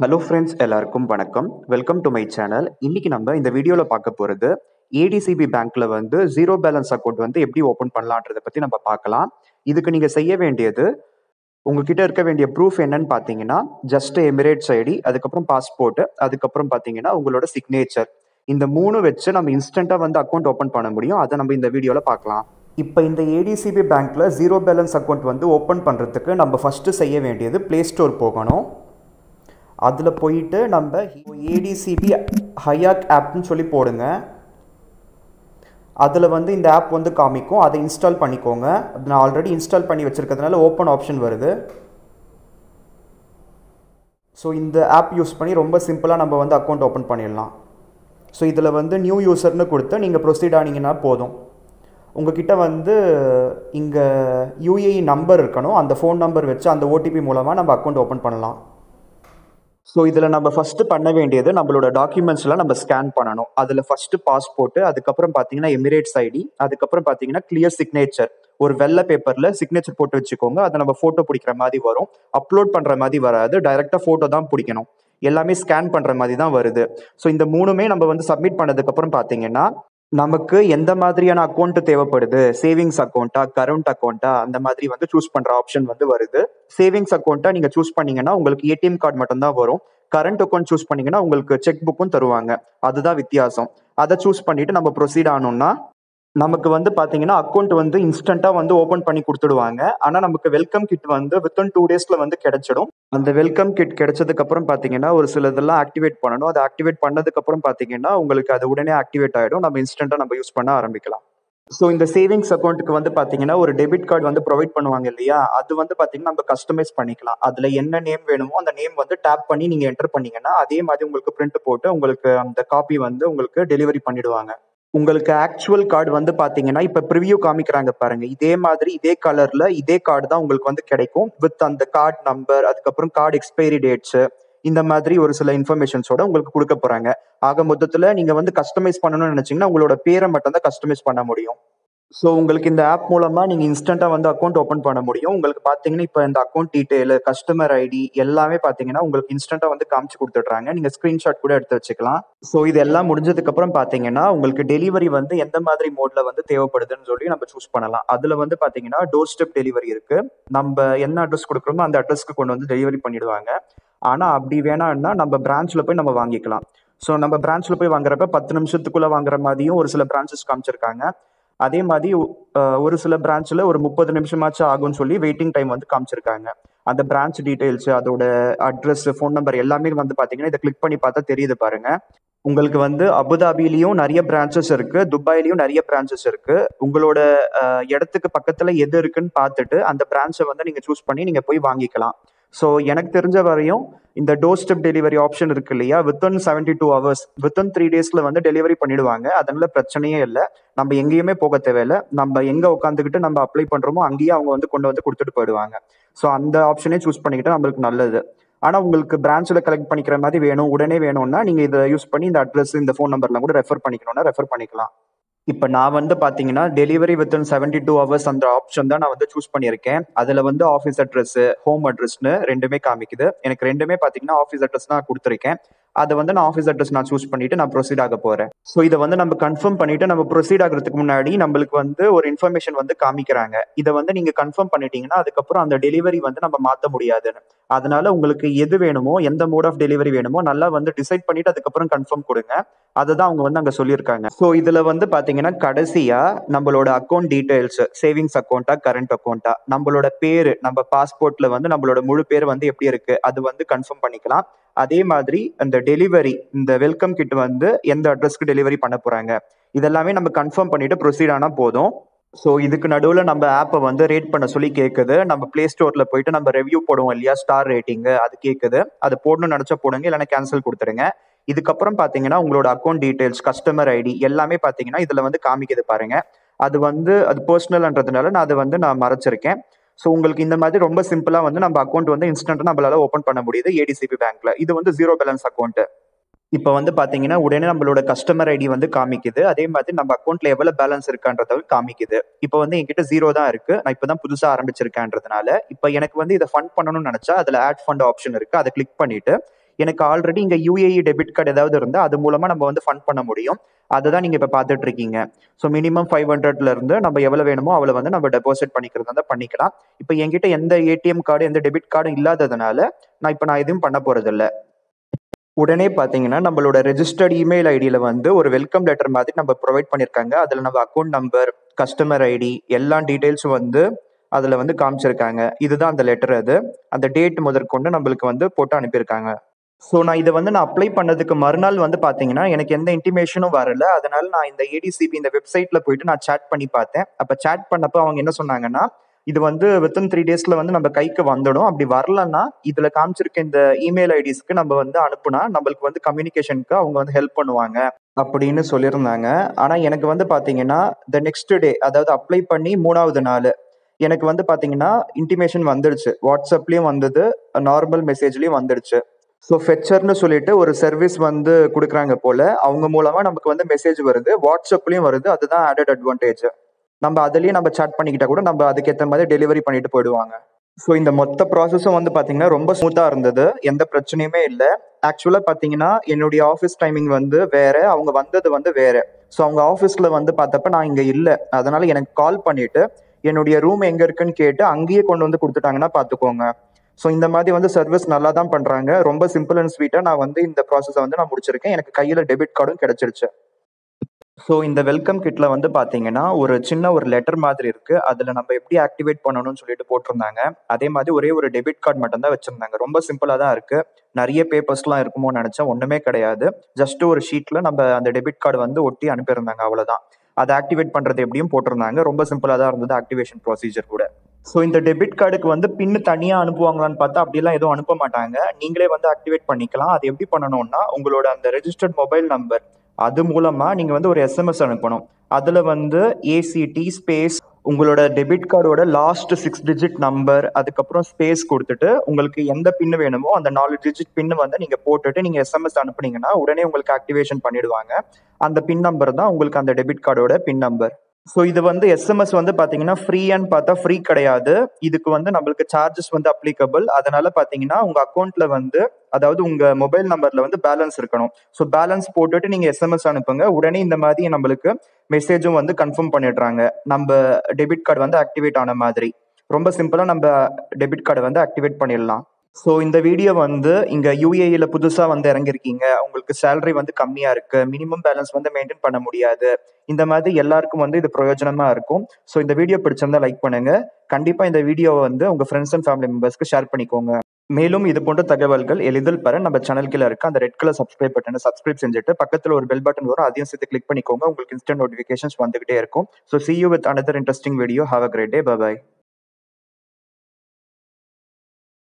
Hello friends எல்லாருக்கும் வணக்கம். Welcome to my channel இன்னைக்கு நம்ம இந்த வீடியோவில் பார்க்க போகிறது ஏடிசிபி பேங்க்கில் வந்து ஜீரோ பேலன்ஸ் அக்கௌண்ட் வந்து எப்படி ஓப்பன் பண்ணலான்றதை பற்றி நம்ம பார்க்கலாம். இதுக்கு நீங்கள் செய்ய வேண்டியது உங்ககிட்ட இருக்க வேண்டிய ப்ரூஃப் என்னன்னு பார்த்தீங்கன்னா ஜஸ்ட் எமிரேட்ஸ் ஐடி அதுக்கப்புறம் பாஸ்போர்ட் அதுக்கப்புறம் பார்த்தீங்கன்னா உங்களோட சிக்னேச்சர் இந்த மூணு வச்சு நம்ம இன்ஸ்டண்ட்டாக வந்து அக்கௌண்ட் ஓப்பன் பண்ண முடியும். அதை நம்ம இந்த வீடியோவில் பார்க்கலாம். இப்போ இந்த ஏடிசிபி பேங்க்கில் ஜீரோ பேலன்ஸ் அக்கௌண்ட் வந்து ஓப்பன் பண்ணுறதுக்கு நம்ம ஃபஸ்ட்டு செய்ய வேண்டியது ப்ளே ஸ்டோர் போகணும். அதில் போயிட்டு நம்ம ஏடிசிபி ஹையாக் ஆப்னு சொல்லி போடுங்க. அதில் வந்து இந்த ஆப் வந்து காமிக்கும். அதை இன்ஸ்டால் பண்ணிக்கோங்க. நான் ஆல்ரெடி இன்ஸ்டால் பண்ணி வச்சுருக்கிறதுனால ஓப்பன் ஆப்ஷன் வருது. ஸோ இந்த ஆப் யூஸ் பண்ணி ரொம்ப சிம்பிளாக நம்ம வந்து அக்கௌண்ட் ஓப்பன் பண்ணிடலாம். ஸோ இதில் வந்து நியூ யூசர்னு கொடுத்து நீங்கள் ப்ரொசீட் ஆனீங்கன்னா போதும். உங்ககிட்ட வந்து இங்கே யூஏஇ நம்பர் இருக்கணும். அந்த ஃபோன் நம்பர் வச்சு அந்த ஓடிபி மூலமாக நம்ம அக்கௌண்ட் ஓப்பன் பண்ணலாம். ஸோ இதில் நம்ம ஃபஸ்ட்டு பண்ண வேண்டியது நம்மளோட டாக்குமெண்ட்ஸ்லாம் நம்ம ஸ்கேன் பண்ணணும். அதில் ஃபஸ்ட்டு பாஸ்போர்ட்டு அதுக்கப்புறம் பார்த்தீங்கன்னா எமிரேட்ஸ் ஐடி அதுக்கப்புறம் பார்த்தீங்கன்னா கிளியர் சிக்னேச்சர் ஒரு வெள்ளை பேப்பரில் சிக்னேச்சர் போட்டு வச்சுக்கோங்க. அதை நம்ம ஃபோட்டோ பிடிக்கிற மாதிரி வரும். அப்லோட் பண்ணுற மாதிரி வராது. டைரெக்டாக ஃபோட்டோ தான் பிடிக்கணும். எல்லாமே ஸ்கேன் பண்ணுற மாதிரி தான் வருது. ஸோ இந்த மூணுமே நம்ம வந்து சப்மிட் பண்ணதுக்கப்புறம் பார்த்தீங்கன்னா நமக்கு எந்த மாதிரியான அக்கௌண்ட் தேவைப்படுது? சேவிங்ஸ் அக்கௌண்ட்டா கரண்ட் அக்கௌண்ட்டா அந்த மாதிரி வந்து சூஸ் பண்ற ஆப்ஷன் வந்து வருது. சேவிங்ஸ் அக்கௌண்ட்டா நீங்க சூஸ் பண்ணீங்கன்னா உங்களுக்கு ஏடிஎம் கார்டு மட்டும் தான் வரும். கரண்ட் அக்கௌண்ட் சூஸ் பண்ணீங்கன்னா உங்களுக்கு செக் புக்கும் தருவாங்க. அதுதான் வித்தியாசம். அதை சூஸ் பண்ணிட்டு நம்ம ப்ரொசீட் ஆனோம்னா நமக்கு வந்து பார்த்தீங்கன்னா அக்கௌண்ட் வந்து இன்ஸ்டண்டாக வந்து ஓப்பன் பண்ணி கொடுத்துடுவாங்க. ஆனால் நமக்கு வெல்கம் கிட் வந்து வித்தின் டூ டேஸில் வந்து கிடைச்சிடும். அந்த வெல்கம் கிட் கிடைச்சதுக்கப்புறம் பார்த்தீங்கன்னா ஒரு சில இதெல்லாம் ஆக்டிவேட் பண்ணணும். அதை ஆக்டிவேட் பண்ணதுக்கப்புறம் பார்த்தீங்கன்னா உங்களுக்கு அது உடனே ஆக்டிவேட் ஆகிடும் நம்ம இன்ஸ்டண்ட்டாக நம்ம யூஸ் பண்ண ஆரம்பிக்கலாம். ஸோ இந்த சேவிங்ஸ் அக்கௌண்ட்டுக்கு வந்து பார்த்தீங்கன்னா ஒரு டெபிட் கார்டு வந்து ப்ரொவைட் பண்ணுவாங்க இல்லையா? அது வந்து பார்த்தீங்கன்னா நம்ம கஸ்டமைஸ் பண்ணிக்கலாம். அதில் என்ன நேம் வேணுமோ அந்த நேம் வந்து டேப் பண்ணி நீங்கள் என்டர் பண்ணீங்கன்னா அதே மாதிரி உங்களுக்கு பிரிண்ட் போட்டு உங்களுக்கு அந்த காப்பி வந்து உங்களுக்கு டெலிவரி பண்ணிடுவாங்க. உங்களுக்கு ஆக்சுவல் கார்டு வந்து பாத்தீங்கன்னா இப்ப ப்ரிவியூ காமிக்கிறாங்க பாருங்க. இதே மாதிரி இதே கலர்ல இதே கார்டு தான் உங்களுக்கு வந்து கிடைக்கும். வித் அந்த கார்டு நம்பர் அதுக்கப்புறம் கார்டு எக்ஸ்பைரி டேட்ஸ் இந்த மாதிரி ஒரு சில இன்ஃபர்மேஷன்ஸோட உங்களுக்கு கொடுக்க போறாங்க. ஆக மொத்தத்துல நீங்க வந்து கஸ்டமைஸ் பண்ணணும்னு நினைச்சீங்கன்னா உங்களோட பேரை மட்டும் தான் கஸ்டமைஸ் பண்ண முடியும். ஸோ உங்களுக்கு இந்த ஆப் மூலமா நீங்க இன்ஸ்டன்டா வந்து அக்கௌண்ட் ஓப்பன் பண்ண முடியும். உங்களுக்கு பாத்தீங்கன்னா இப்போ இந்த அக்கௌண்ட் டீடைல் கஸ்டமர் ஐடி எல்லாமே பாத்தீங்கன்னா உங்களுக்கு இன்ஸ்டன்டா வந்து காமிச்சு கொடுத்துட்றாங்க. நீங்க ஸ்கிரீன்ஷாட் கூட எடுத்து வச்சுக்கலாம். ஸோ இது எல்லாம் முடிஞ்சதுக்கு அப்புறம் பாத்தீங்கன்னா உங்களுக்கு டெலிவரி வந்து எந்த மாதிரி மோட்ல வந்து தேவைப்படுதுன்னு சொல்லி நம்ம சூஸ் பண்ணலாம். அதுல வந்து பாத்தீங்கன்னா டோர் ஸ்டெப் டெலிவரி இருக்கு. நம்ம என்ன அட்ரஸ் கொடுக்குறோமோ அந்த அட்ரஸ்க்கு கொண்டு வந்து டெலிவரி பண்ணிடுவாங்க. ஆனா அப்படி வேணாம்னா நம்ம பிரான்ச்ல போய் நம்ம வாங்கிக்கலாம். ஸோ நம்ம பிரான்ச்ல போய் வாங்குறப்ப பத்து நிமிஷத்துக்குள்ள வாங்குற மாதிரியும் ஒரு சில பிரான்ச்சஸ் காமிச்சிருக்காங்க. அதே மாதிரி ஒரு சில பிரான்ச்சில் ஒரு முப்பது நிமிஷமாச்சும் ஆகும்னு சொல்லி வெயிட்டிங் டைம் வந்து காமிச்சிருக்காங்க. அந்த பிரான்ச் டீட்டெயில்ஸ் அதோட அட்ரஸ் ஃபோன் நம்பர் எல்லாமே வந்து பார்த்தீங்கன்னா இதை கிளிக் பண்ணி பார்த்தா தெரியுது பாருங்க. உங்களுக்கு வந்து அபுதாபிலையும் நிறைய பிரான்ச்சஸ் இருக்கு துபாயிலையும் நிறைய பிரான்ச்சஸ் இருக்கு. உங்களோட இடத்துக்கு பக்கத்துல எது இருக்குன்னு பார்த்துட்டு அந்த பிரான்ச்சை வந்து நீங்க சூஸ் பண்ணி நீங்க போய் வாங்கிக்கலாம். ஸோ எனக்கு தெரிஞ்ச வரையும் இந்த டோர் ஸ்டெப் டெலிவரி ஆப்ஷன் இருக்கு இல்லையா? Within seventy two hours within three டேஸ்ல வந்து டெலிவரி பண்ணிடுவாங்க. அதனால பிரச்சனையே இல்லை. நம்ம எங்கேயுமே போக தேவையில்ல. நம்ம எங்க உட்காந்துக்கிட்டு நம்ம அப்ளை பண்றோமோ அங்கேயே அவங்க வந்து கொண்டு வந்து கொடுத்துட்டு போயிடுவாங்க. ஸோ அந்த ஆப்ஷனே சூஸ் பண்ணிக்கிட்டு நம்மளுக்கு நல்லது. ஆனா உங்களுக்கு பிரான்ச்ல கலெக்ட் பண்ணிக்கிற மாதிரி வேணும் உடனே வேணும்னா நீங்க இதை யூஸ் பண்ணி இந்த அட்ரஸ் இந்த ஃபோன் நம்பர்லாம் கூட ரெஃபர் பண்ணிக்கணும்னா ரெஃபர் பண்ணிக்கலாம். இப்போ நான் வந்து பார்த்தீங்கன்னா delivery within seventy two hours அந்த ஆப்ஷன் தான் நான் வந்து சூஸ் பண்ணியிருக்கேன். அதில் வந்து ஆஃபீஸ் அட்ரஸ் ஹோம் அட்ரஸ்னு ரெண்டுமே காமிக்குது. எனக்கு ரெண்டுமே பார்த்தீங்கன்னா ஆஃபீஸ் அட்ரஸ் நான் கொடுத்துருக்கேன். அதை வந்து நான் ஆஃபீஸ் அட்ரஸ் நான் சூஸ் பண்ணிட்டு நான் ப்ரொசீட் ஆக போறேன். ஸோ இதை வந்து நம்ம கன்ஃபார்ம் பண்ணிட்டு நம்ம ப்ரொசீட் ஆகிறதுக்கு முன்னாடி நம்மளுக்கு வந்து ஒரு இன்ஃபர்மேஷன் வந்து காமிக்கிறாங்க. இதை வந்து நீங்க கன்ஃபார்ம் பண்ணிட்டீங்கன்னா அதுக்கப்புறம் அந்த டெலிவரி வந்து நம்ம மாற்ற முடியாதுன்னு. அதனால உங்களுக்கு எது வேணுமோ எந்த மோட் ஆஃப் டெலிவரி வேணுமோ நல்லா வந்து டிசைட் பண்ணிட்டு அதுக்கப்புறம் கன்ஃபார்ம் கொடுங்க. அதை தான் அவங்க வந்து அங்கே சொல்லியிருக்காங்க. ஸோ இதுல வந்து பாத்தீங்கன்னா கடைசியா நம்மளோட அக்கௌண்ட் டீடைல்ஸ் சேவிங்ஸ் அக்கௌண்ட்டா கரண்ட் அக்கௌண்ட்டா நம்மளோட பேரு நம்ம பாஸ்போர்ட்ல வந்து நம்மளோட முழு பேர் வந்து எப்படி இருக்கு அது வந்து கன்ஃபார்ம் பண்ணிக்கலாம். அதே மாதிரி இந்த டெலிவரி இந்த வெல்கம் கிட் வந்து எந்த அட்ரஸ்க்கு டெலிவரி பண்ண போறாங்க? இதெல்லாமே நம்ம கன்ஃபார்ம் பண்ணிட்டு ப்ரொசீட் ஆனால் போதும். ஸோ இதுக்கு நடுவில் நம்ம ஆப்பை வந்து ரேட் பண்ண சொல்லி கேட்குது நம்ம பிளே ஸ்டோரில் போயிட்டு நம்ம ரெவ்யூ போடுவோம் இல்லையா? ஸ்டார் ரேட்டிங்கு அது கேட்குது அது போடணும்னு நினச்சா போடுங்க இல்லைன்னா கேன்சல் கொடுத்துருங்க. இதுக்கப்புறம் பார்த்தீங்கன்னா உங்களோட அக்கௌண்ட் டீட்டெயில்ஸ் கஸ்டமர் ஐடி எல்லாமே பார்த்தீங்கன்னா இதில் வந்து காமிக்குது பாருங்க. அது வந்து அது பர்சனல்ன்றதுனால நான் அதை வந்து நான் மறைச்சிருக்கேன். ஸோ உங்களுக்கு இந்த மாதிரி ரொம்ப சிம்பிளாக வந்து நம்ம அக்கௌண்ட் வந்து இன்ஸ்டன்ட்டாக நம்மளால ஓப்பன் பண்ண முடியுது ஏடிசிபி பேங்க்ல இது வந்து ஜீரோ பேலன்ஸ் அக்கௌண்ட் இப்போ வந்து பார்த்தீங்கன்னா உடனே நம்மளோட கஸ்டமர் ஐடி வந்து காமிக்குது. அதே மாதிரி நம்ம அக்கௌண்ட்ல எவ்வளோ பேலன்ஸ் இருக்கான்றத காமிக்குது. இப்போ வந்து என்கிட்ட ஜீரோ தான் இருக்கு. நான் இப்பதான் புதுசாக ஆரம்பிச்சிருக்கேன்றதுனால இப்போ எனக்கு வந்து இதை ஃபண்ட் பண்ணணும்னு நினச்சா அதில் ஆட் ஃபண்ட் ஆப்ஷன் இருக்கு. அதை கிளிக் பண்ணிட்டு எனக்கு ஆல்ரெடி இங்கே யூஏஇ டெபிட் கார்டு ஏதாவது இருந்தால் அது மூலமாக நம்ம வந்து ஃபண்ட் பண்ண முடியும். அதுதான் நீங்கள் இப்போ பார்த்துட்டு இருக்கீங்க ஸோ மினிமம் ஃபைவ் ஹண்ட்ரட்லேருந்து நம்ம எவ்வளோ வேணுமோ அவ்வளோ வந்து நம்ம டெபாசிட் பண்ணிக்கிறது வந்து பண்ணிக்கலாம். இப்போ என்கிட்ட எந்த ஏடிஎம் கார்டு எந்த டெபிட் கார்டும் இல்லாததுனால நான் இப்போ நான் எதுவும் பண்ண போகிறதில்ல உடனே பார்த்தீங்கன்னா நம்மளோட ரெஜிஸ்டர்ட் இமெயில் ஐடியில் வந்து ஒரு வெல்கம் லெட்டர் மாதிரி நம்ம ப்ரொவைட் பண்ணியிருக்காங்க அதில் நம்ம அக்கௌண்ட் நம்பர் கஸ்டமர் ஐடி எல்லா டீட்டெயில்ஸும் வந்து அதில் வந்து காமிச்சிருக்காங்க. இதுதான் அந்த லெட்டர் அது. அந்த டேட் முதற்கொண்டு நம்மளுக்கு வந்து போட்டு அனுப்பியிருக்காங்க. ஸோ நான் இதை வந்து நான் அப்ளை பண்ணதுக்கு மறுநாள் வந்து பார்த்தீங்கன்னா எனக்கு எந்த இன்டிமேஷனும் வரல. அதனால நான் இந்த ஏடிசிபி இந்த வெப்சைட்டில் போயிட்டு நான் சேட் பண்ணி பார்த்தேன். அப்போ சேட் பண்ணப்போ அவங்க என்ன சொன்னாங்கன்னா இது வந்து வித்தின் த்ரீ டேஸ்ல வந்து நம்ம கைக்கு வந்துடும். அப்படி வரலன்னா இதுல காமிச்சிருக்க இந்த இமெயில் ஐடிஸ்க்கு நம்ம வந்து அனுப்புனா நம்மளுக்கு வந்து கம்யூனிகேஷனுக்கு அவங்க வந்து ஹெல்ப் பண்ணுவாங்க அப்படின்னு சொல்லியிருந்தாங்க. ஆனா எனக்கு வந்து பாத்தீங்கன்னா த நெக்ஸ்ட் டே அதாவது அப்ளை பண்ணி மூணாவது நாள் எனக்கு வந்து பாத்தீங்கன்னா இன்டிமேஷன் வந்துடுச்சு. வாட்ஸ்அப்லயும் வந்தது நார்மல் மெசேஜ்லயும் வந்துடுச்சு. ஸோ ஃபெச்சர்னு சொல்லிட்டு ஒரு சர்வீஸ் வந்து கொடுக்குறாங்க போல. அவங்க மூலமா நமக்கு வந்து மெசேஜ் வருது. வாட்ஸ்அப்லயும் வருது. அதுதான் ஆடட் அட்வான்டேஜ் நம்ம அதுலயும் நம்ம சாட் பண்ணிக்கிட்டா கூட நம்ம அதுக்கேற்ற மாதிரி டெலிவரி பண்ணிட்டு போயிடுவாங்க. ஸோ இந்த மொத்த ப்ராசஸும் வந்து பார்த்தீங்கன்னா ரொம்ப ஸ்மூத்தாக இருந்தது. எந்த பிரச்சனையுமே இல்லை. ஆக்சுவலாக பார்த்தீங்கன்னா என்னுடைய ஆஃபீஸ் டைமிங் வந்து வேற. அவங்க வந்தது வந்து வேற. ஸோ அவங்க ஆஃபீஸில் வந்து பார்த்தப்ப நான் இங்கே இல்லை. அதனால எனக்கு கால் பண்ணிட்டு என்னுடைய ரூம் எங்கே இருக்குன்னு கேட்டு அங்கேயே கொண்டு வந்து கொடுத்துட்டாங்கன்னா பார்த்துக்கோங்க ஸோ இந்த மாதிரி வந்து சர்வீஸ் நல்லா தான் பண்ணுறாங்க ரொம்ப சிம்பிள் அண்ட் ஸ்வீட்டாக நான் வந்து இந்த ப்ராசஸை வந்து நான் முடிச்சிருக்கேன். எனக்கு கையில் டெபிட் கார்டும் கிடச்சிருச்சு. ஸோ இந்த வெல்கம் கிட்ல வந்து பார்த்தீங்கன்னா ஒரு சின்ன ஒரு லெட்டர் மாதிரி இருக்கு. அதில் நம்ம எப்படி ஆக்டிவேட் பண்ணணும்னு சொல்லிட்டு போட்டிருந்தாங்க. அதே மாதிரி ஒரே ஒரு டெபிட் கார்டு மட்டும் தான் வச்சிருந்தாங்க. ரொம்ப சிம்பிளாக தான் இருக்கு. நிறைய பேப்பர்ஸ்லாம் இருக்குமோ நினச்சேன். ஒன்றுமே கிடையாது. ஜஸ்ட் ஒரு ஷீட்ல நம்ம அந்த டெபிட் கார்டு வந்து ஒட்டி அனுப்பியிருந்தாங்க. அவ்வளோதான் அதை ஆக்டிவேட் பண்ணுறது எப்படியும் போட்டிருந்தாங்க. ரொம்ப சிம்பிளாக தான் இருந்தது ஆக்டிவேஷன் ப்ரொசீஜர் கூட. ஸோ இந்த டெபிட் கார்டுக்கு வந்து பின்னு தனியாக அனுப்புவாங்களான்னு பார்த்தா அப்படிலாம் எதுவும் அனுப்ப மாட்டாங்க. நீங்களே வந்து ஆக்டிவேட் பண்ணிக்கலாம். அது எப்படி பண்ணணும்னா உங்களோட அந்த ரெஜிஸ்டர்ட் மொபைல் நம்பர் அது மூலமாக நீங்கள் வந்து ஒரு எஸ்எம்எஸ் அனுப்பணும். அதில் வந்து ஏசிடி ஸ்பேஸ் உங்களோட டெபிட் கார்டோட லாஸ்ட் சிக்ஸ் டிஜிட் நம்பர் அதுக்கப்புறம் ஸ்பேஸ் கொடுத்துட்டு உங்களுக்கு எந்த பின்னு வேணுமோ அந்த நாலு டிஜிட் பின்னு வந்து நீங்கள் போட்டுட்டு நீங்கள் எஸ்எம்எஸ் அனுப்புனீங்கன்னா உடனே உங்களுக்கு ஆக்டிவேஷன் பண்ணிடுவாங்க. அந்த பின் நம்பர் தான் உங்களுக்கு அந்த டெபிட் கார்டோட பின் நம்பர் ஸோ இது வந்து எஸ்எம்எஸ் வந்து பார்த்தீங்கன்னா ஃப்ரீயான்னு பார்த்தா ஃப்ரீ கிடையாது. இதுக்கு வந்து நம்மளுக்கு சார்ஜஸ் வந்து அப்ளிகபிள் அதனால பார்த்தீங்கன்னா உங்க அக்கௌண்ட்ல வந்து அதாவது உங்க மொபைல் நம்பர்ல வந்து பேலன்ஸ் இருக்கணும். ஸோ பேலன்ஸ் போட்டுட்டு நீங்க எஸ்எம்எஸ் அனுப்புங்க. உடனே இந்த மாதிரி நம்மளுக்கு மெசேஜும் வந்து கன்ஃபார்ம் பண்ணிடுறாங்க. நம்ம டெபிட் கார்டு வந்து ஆக்டிவேட் ஆன மாதிரி. ரொம்ப சிம்பிளா நம்ம டெபிட் கார்டை வந்து ஆக்டிவேட் பண்ணிடலாம். ஸோ இந்த வீடியோ வந்து இங்கே யூஏஇல புதுசாக வந்து இறங்கிருக்கீங்க. உங்களுக்கு சேலரி வந்து கம்மியாக இருக்கு. மினிமம் பேலன்ஸ் வந்து மெயின்டைன் பண்ண முடியாது. இந்த மாதிரி எல்லாருக்கும் வந்து இது பிரயோஜனமாக இருக்கும். ஸோ இந்த வீடியோ பிடிச்சிருந்தா லைக் பண்ணுங்க. கண்டிப்பாக இந்த வீடியோவை வந்து உங்கள் ஃப்ரெண்ட்ஸ் அண்ட் ஃபேமிலி மெம்பர்ஸ்க்கு ஷேர் பண்ணிக்கோங்க. மேலும் இது போன்ற தகவல்கள் எளிதில் பெற நம்ம சேனல் கீழே இருக்க அந்த ரெட் கலர் சப்ஸ்கிரைப் பட்டனை சப்ஸ்கிரைப் செஞ்சுட்டு பக்கத்தில் ஒரு பெல் பட்டன் வரும். அதையும் சேர்த்து கிளிக் பண்ணிக்கோங்க. உங்களுக்கு இன்ஸ்டன்ட் நோட்டிஃபிகேஷன்ஸ் வந்துகிட்டே இருக்கும். So see you with another interesting video have a great day bye